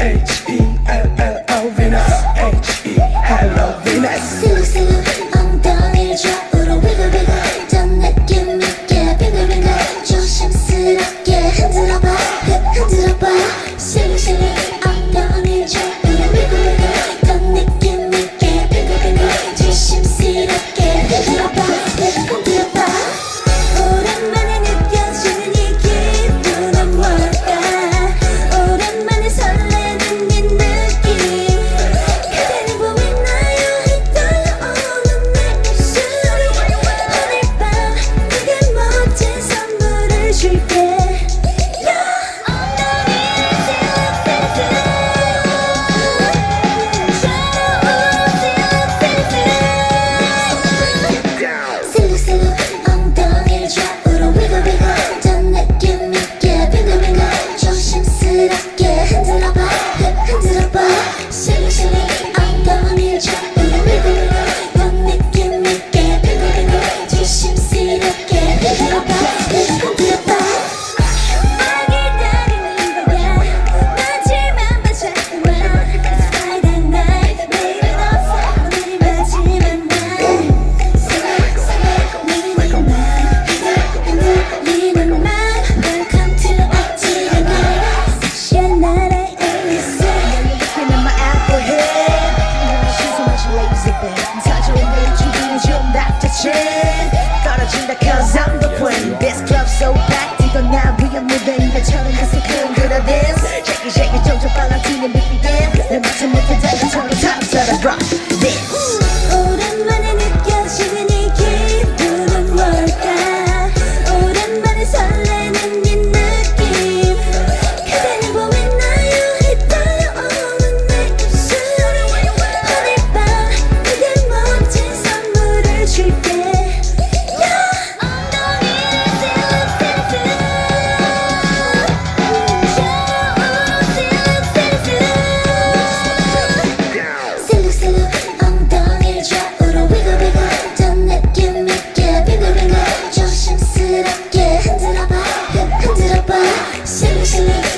H E it. Listen